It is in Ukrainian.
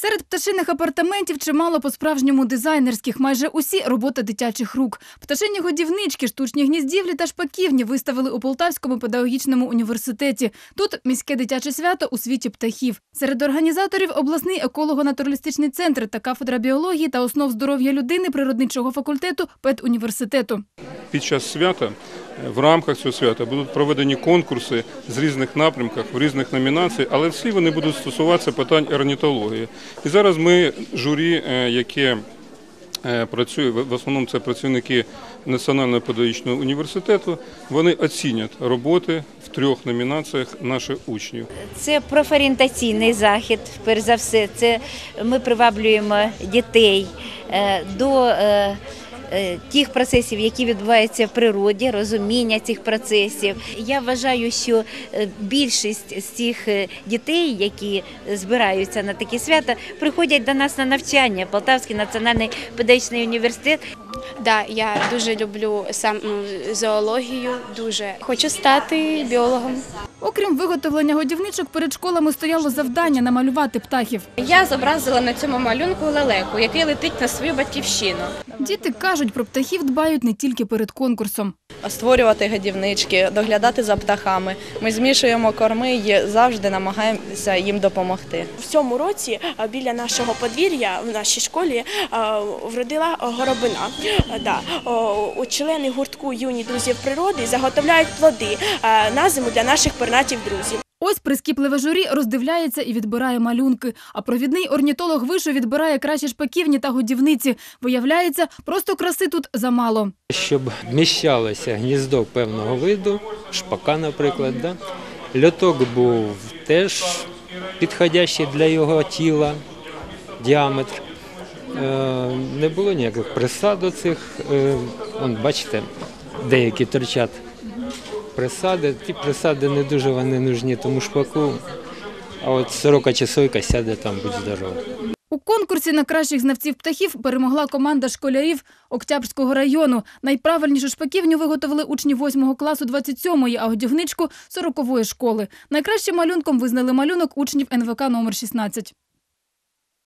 Серед пташиних апартаментів чимало по-справжньому дизайнерських, майже усі робота дитячих рук. Пташині годівнички, штучні гніздівлі та шпаківні виставили у Полтавському педагогічному університеті. Тут міське дитяче свято у світі птахів. Серед організаторів обласний еколого-натуралістичний центр та кафедра біології та основ здоров'я людини природничого факультету педуніверситету. Під час свята в рамках цього свята будуть проведені конкурси з різних напрямках, в різних номінаціях, але всі вони будуть стосуватися питань орнітології. І зараз ми журі, е, яке е, працює, в основному це працівники Національного педагогічного університету, вони оцінять роботи в трьох номінаціях наших учнів. Це профорієнтаційний захід, перш за все. Це ми приваблюємо дітей е, до тих процесів, які відбуваються в природі, розуміння цих процесів. Я вважаю, що е, більшість з цих е, дітей, які збираються на такі свята, приходять до нас на навчання. Полтавський національний педагогічний університет Да, я дуже люблю сам зоологію. Дуже хочу стати біологом. Окрім виготовлення годівничок, перед школами стояло завдання намалювати птахів. Я зобразила на цьому малюнку лелеку, який летить на свою батьківщину. Діти кажуть, про птахів дбають не тільки перед конкурсом. створювати годівнички, доглядати за птахами. Ми змішуємо корми і завжди намагаємося їм допомогти. В цьому році біля нашого подвір'я в нашій школі вродила горобина. Да. У члени гуртку юні друзів природи заготовляють плоди на зиму для наших пернатів друзів. Ось прискіпливе журі роздивляється і відбирає малюнки, а провідний орнітолог вишу відбирає кращі шпаківні та годівниці. Виявляється, просто краси тут замало. Щоб вміщалося гніздо певного виду, шпака, наприклад, да? льоток був теж підходящий для його тіла, діаметр. Е, Не було ніяких присад до цих. Е, Вон, бачите, деякі торчать присади. Ті присади не дуже вони нужні тому шпаку. А от сорока чи сойка сяде там, будь здоров. У конкурсі на кращих знавців птахів перемогла команда школярів Октябрського району. Найправильнішу шпаківню виготовили учні 8 класу 27-ї, а годівничку 40-ї школи. Найкращим малюнком визнали малюнок учнів НВК номер 16.